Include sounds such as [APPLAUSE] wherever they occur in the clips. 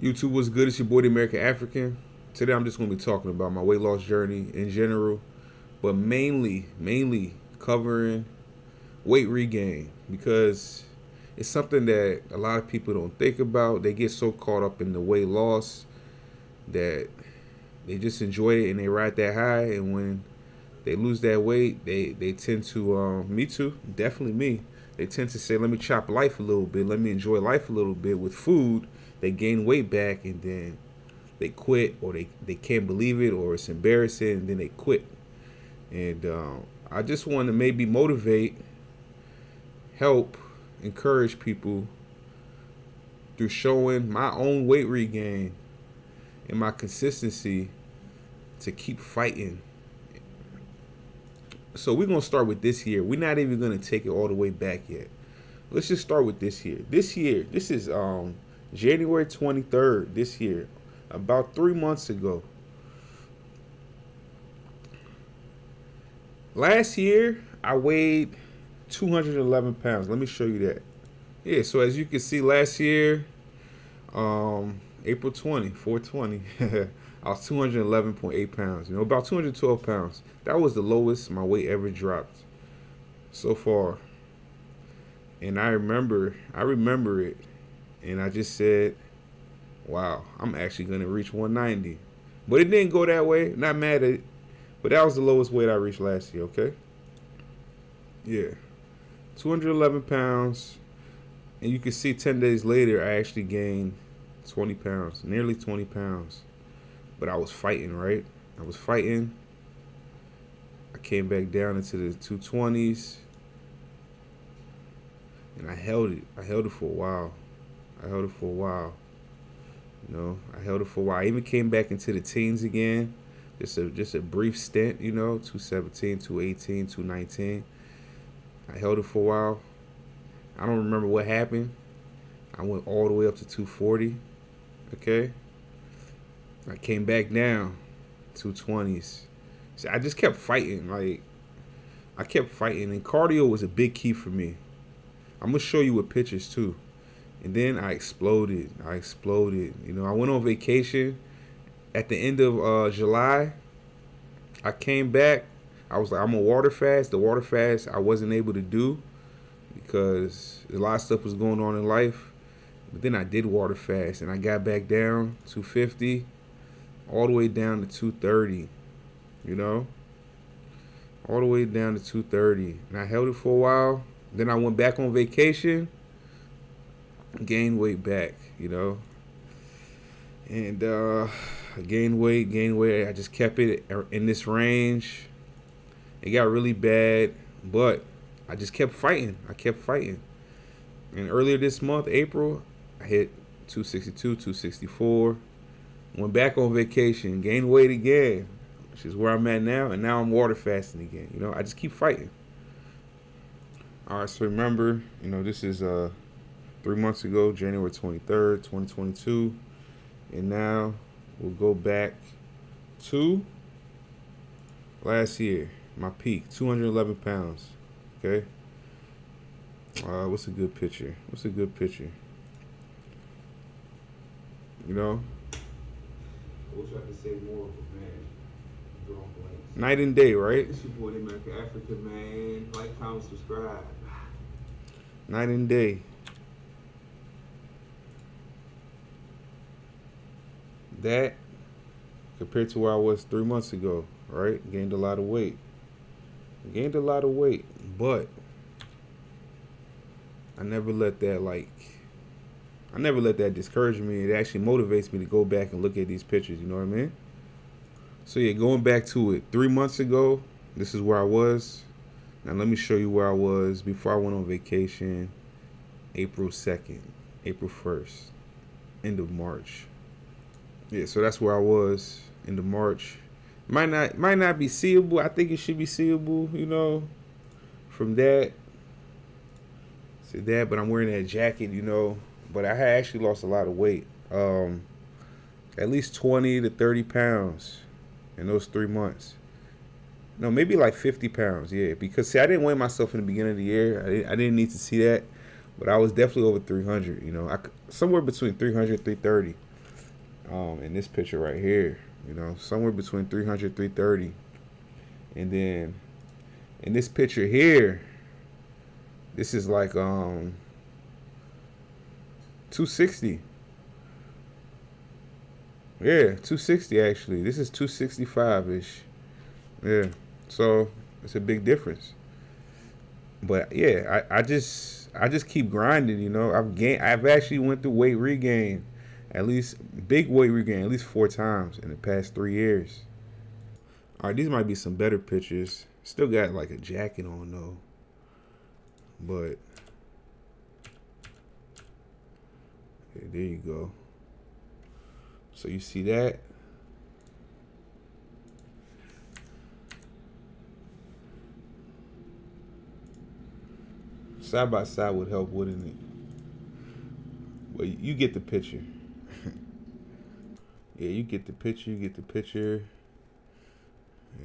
YouTube was good. It's your boy, the American African. Today, I'm just going to be talking about my weight loss journey in general, but mainly, mainly covering weight regain because it's something that a lot of people don't think about. They get so caught up in the weight loss that they just enjoy it and they ride that high. And when they lose that weight, they they tend to, um, me too, definitely me. They tend to say, "Let me chop life a little bit. Let me enjoy life a little bit with food." They gain weight back and then they quit, or they they can't believe it, or it's embarrassing, and then they quit. And um, I just want to maybe motivate, help, encourage people through showing my own weight regain and my consistency to keep fighting. So we're gonna start with this year. We're not even gonna take it all the way back yet. Let's just start with this year. This year, this is um January 23rd this year, about three months ago. Last year, I weighed 211 pounds. Let me show you that. Yeah, so as you can see, last year, um, April 20, 420, [LAUGHS] I was 211.8 pounds. You know, about 212 pounds. That was the lowest my weight ever dropped so far. And I remember, I remember it. And I just said, wow, I'm actually going to reach 190. But it didn't go that way. Not mad at it. But that was the lowest weight I reached last year, okay? Yeah. 211 pounds. And you can see 10 days later, I actually gained 20 pounds, nearly 20 pounds. But I was fighting, right? I was fighting. I came back down into the 220s. And I held it. I held it for a while. I held it for a while. You know, I held it for a while. I even came back into the teens again. Just a just a brief stint, you know, 217, 218, 219. I held it for a while. I don't remember what happened. I went all the way up to 240. Okay. I came back down 220s. So I just kept fighting. Like I kept fighting, and cardio was a big key for me. I'm gonna show you with pictures too. And then I exploded. I exploded. You know, I went on vacation at the end of uh, July. I came back. I was like, I'm a water fast. The water fast I wasn't able to do because a lot of stuff was going on in life. But then I did water fast and I got back down 250 all the way down to 230. You know? All the way down to 230. And I held it for a while. Then I went back on vacation, gained weight back, you know. And uh gained weight, gain weight. I just kept it in this range. It got really bad, but I just kept fighting. I kept fighting. And earlier this month, April, I hit 262, 264. Went back on vacation, gained weight again, which is where I'm at now. And now I'm water fasting again. You know, I just keep fighting. All right, so remember, you know, this is uh three months ago, January 23rd, 2022. And now we'll go back to last year, my peak, 211 pounds. Okay. Uh, what's a good picture? What's a good picture? You know? I wish I could say more, but man, drawing blanks. Night and day, right? It's your boy, the American African man. Like, comment, subscribe. Night and day. That compared to where I was three months ago, right? Gained a lot of weight. Gained a lot of weight, but I never let that like I never let that discourage me. It actually motivates me to go back and look at these pictures, you know what I mean? So yeah, going back to it, three months ago, this is where I was. Now let me show you where I was before I went on vacation, April 2nd, April 1st, end of March. Yeah, so that's where I was in the March. Might not might not be seeable. I think it should be seeable, you know, from that. See that, but I'm wearing that jacket, you know. But I had actually lost a lot of weight. Um at least 20 to 30 pounds in those three months. No, maybe like 50 pounds, yeah. Because see, I didn't weigh myself in the beginning of the year. I didn't, I didn't need to see that, but I was definitely over 300. You know, I somewhere between 300 330. Um, in this picture right here. You know, somewhere between 300, 330. And then in this picture here, this is like um 260. Yeah, 260 actually. This is 265 ish. Yeah. So it's a big difference. But yeah, I, I just I just keep grinding, you know. I've gained I've actually went through weight regain at least big weight regain at least four times in the past three years. All right, these might be some better pictures. Still got like a jacket on though, but okay, there you go. So you see that. Side by side would help, wouldn't it? Well, you get the picture. Yeah, you get the picture. You get the picture.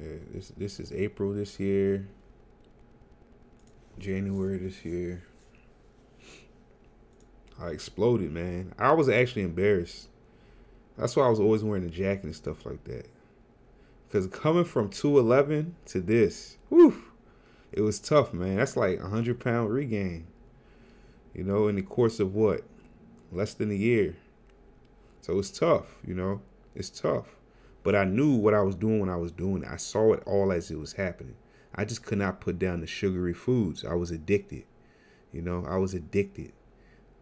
Yeah, this this is April this year. January this year. I exploded, man. I was actually embarrassed. That's why I was always wearing a jacket and stuff like that. Because coming from 211 to this, whew, it was tough, man. That's like a 100 pound regain. You know, in the course of what? Less than a year. So it's tough, you know? It's tough. But I knew what I was doing when I was doing it. I saw it all as it was happening. I just could not put down the sugary foods. I was addicted. You know, I was addicted.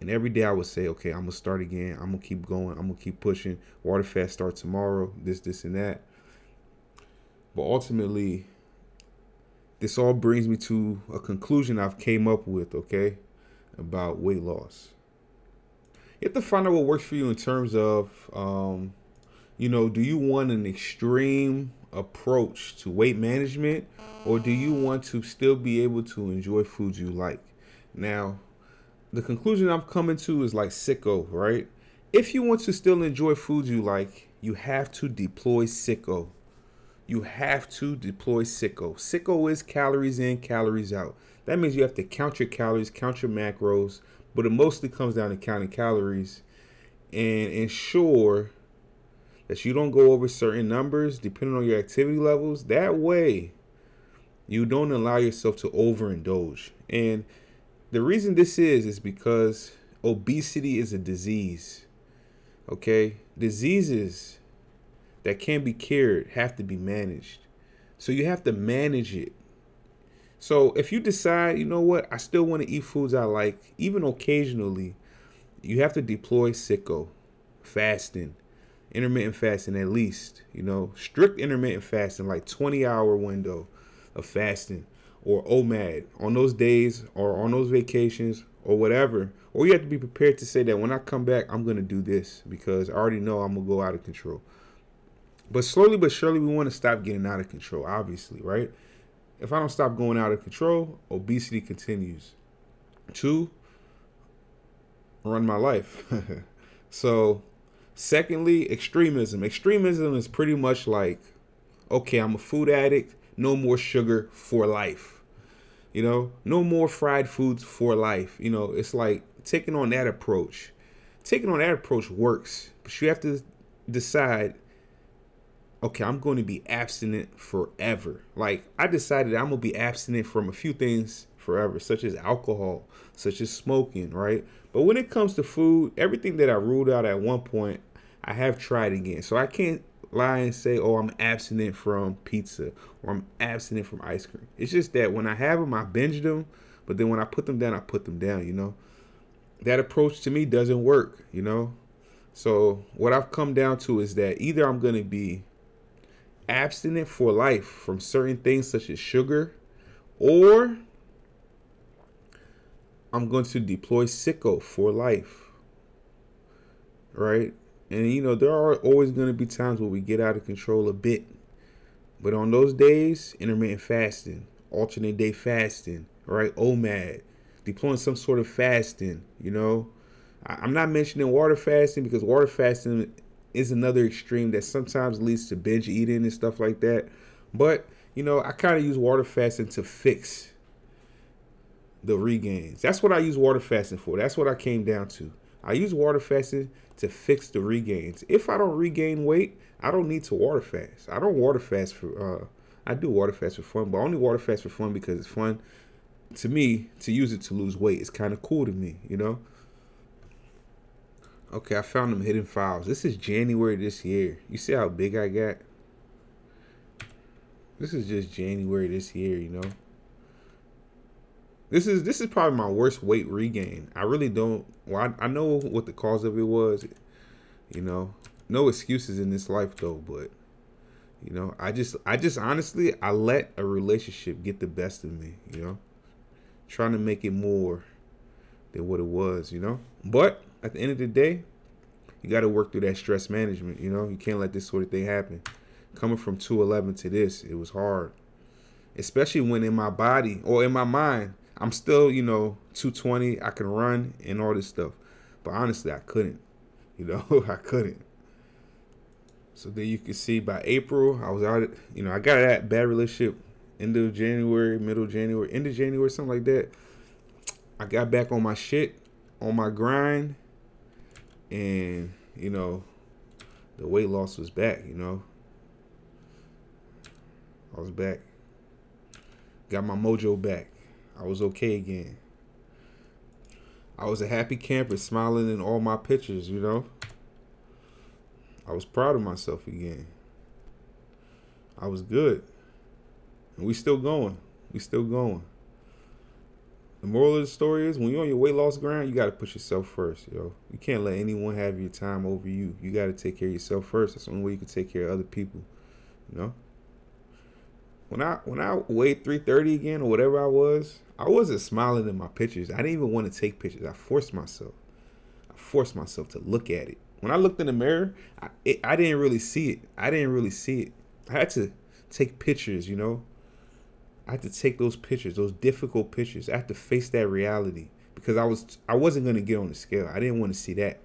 And every day I would say, okay, I'm gonna start again. I'm gonna keep going. I'm gonna keep pushing. Water fast start tomorrow. This, this, and that. But ultimately, this all brings me to a conclusion I've came up with. Okay, about weight loss. You have to find out what works for you in terms of um, you know, do you want an extreme approach to weight management or do you want to still be able to enjoy foods you like? Now, the conclusion I'm coming to is like CICO, right? If you want to still enjoy foods you like, you have to deploy CICO. You have to deploy CICO. CICO is calories in, calories out. That means you have to count your calories, count your macros, but it mostly comes down to counting calories and ensure that you don't go over certain numbers depending on your activity levels. That way, you don't allow yourself to overindulge. And the reason this is is because obesity is a disease. Okay? Diseases that can be cured have to be managed. So you have to manage it. So if you decide, you know what, I still want to eat foods I like, even occasionally, you have to deploy CICO, fasting, intermittent fasting at least, you know, strict intermittent fasting, like 20 hour window of fasting or OMAD on those days or on those vacations or whatever. Or you have to be prepared to say that when I come back, I'm going to do this because I already know I'm going to go out of control. But slowly but surely, we want to stop getting out of control, obviously, right? If I don't stop going out of control, obesity continues. Two, run my life. [LAUGHS] so Secondly, extremism. Extremism is pretty much like, okay, I'm a food addict, no more sugar for life. You know, no more fried foods for life. You know, it's like taking on that approach. Taking on that approach works, but you have to decide okay, I'm going to be abstinent forever. Like, I decided I'm going to be abstinent from a few things forever, such as alcohol, such as smoking, right? But when it comes to food, everything that I ruled out at one point, I have tried again. So I can't lie and say, oh, I'm abstinent from pizza or I'm abstinent from ice cream. It's just that when I have them, I binge them. But then when I put them down, I put them down, you know. That approach to me doesn't work, you know. So what I've come down to is that either I'm going to be abstinent for life from certain things such as sugar or I'm going to deploy CICO for life. Right? And you know, there are always going to be times where we get out of control a bit. But on those days, intermittent fasting, alternate day fasting, right? OMAD, deploying some sort of fasting, you know. I'm not mentioning water fasting because water fasting is another extreme that sometimes leads to binge eating and stuff like that. But, you know, I kind of use water fasting to fix the regains. That's what I use water fasting for. That's what I came down to. I use water fasting to fix the regains. If I don't regain weight, I don't need to water fast. I don't water fast for uh I do water fast for fun, but I only water fast for fun because it's fun to me to use it to lose weight. It's kind of cool to me, you know. Okay, I found them hidden files. This is January this year. You see how big I got? This is just January this year, you know. This is this is probably my worst weight regain. I really don't. Well, I, I know what the cause of it was. You know, no excuses in this life though. But you know, I just I just honestly I let a relationship get the best of me. You know, trying to make it more than what it was. You know, but at the end of the day, you got to work through that stress management. You know, you can't let this sort of thing happen. Coming from 211 to this, it was hard, especially when in my body or in my mind I'm still, you know, 220. I can run and all this stuff. But honestly, I couldn't. You know, [LAUGHS] I couldn't. So then you can see by April, I was out, you know, I got that bad relationship end of January, middle of January, end of January, something like that. I got back on my shit, on my grind, and, you know, the weight loss was back, you know. I was back. Got my mojo back. I was okay again. I was a happy camper smiling in all my pictures, you know. I was proud of myself again. I was good. And we still going. We still going. The moral of the story is when you're on your weight loss grind, you got to put yourself first, yo. You can't let anyone have your time over you. You got to take care of yourself first. That's the only way you can take care of other people, you know? When I when I weighed 330 again or whatever I was, I wasn't smiling in my pictures. I didn't even want to take pictures. I forced myself. I forced myself to look at it. When I looked in the mirror, I, it, I didn't really see it. I didn't really see it. I had to take pictures, you know. I had to take those pictures, those difficult pictures. I had to face that reality because I was I wasn't gonna get on the scale. I didn't want to see that.